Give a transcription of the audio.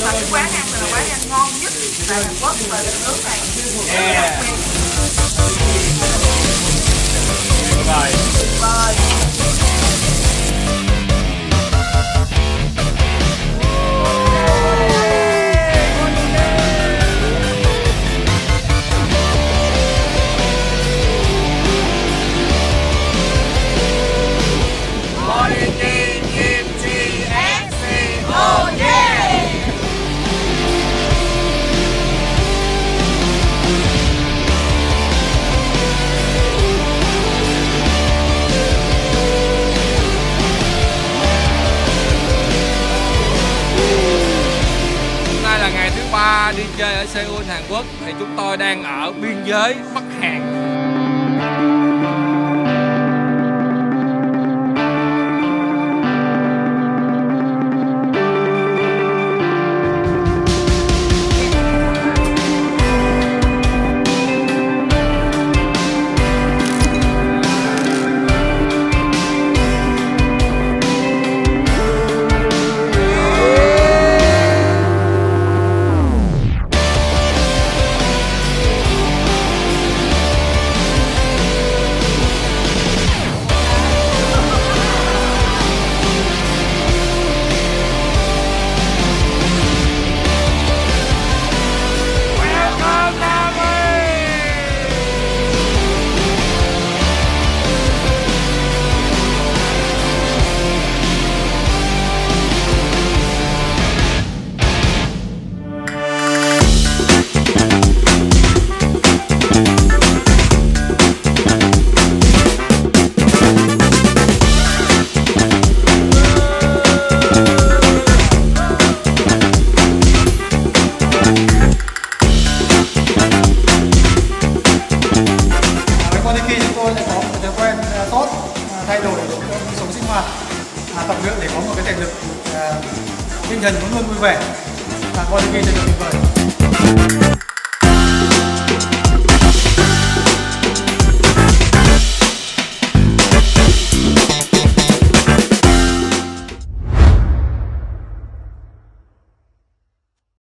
Và quán ăn là quán ăn ngon nhất tại Hàn Quốc và đất nước này. Yeah. Tuyệt vời. Đi chơi ở Seoul, Hàn Quốc thì chúng tôi đang ở biên giới Bắc Hàn. Mặt. À, tập luyện để có một cái thể lực à, tinh thần luôn luôn vui vẻ. Và coi sẽ được tuyệt vời.